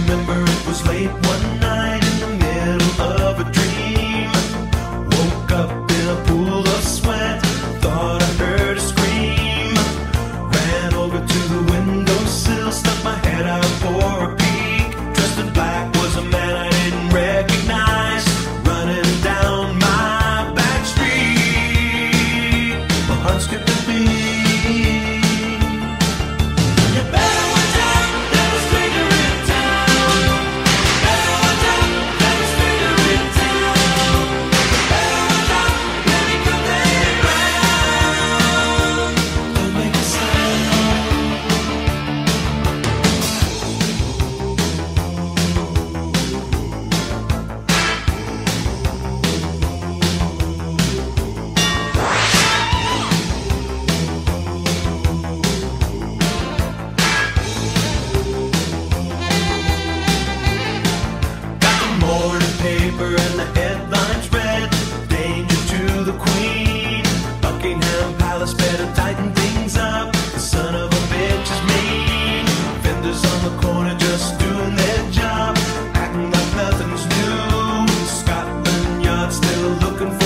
remember it was late one night. and the headlines read. Danger to the Queen. Buckingham Palace better tighten things up. The son of a bitch is on the corner just doing their job, acting like nothing's new. Scotland Yard still looking for.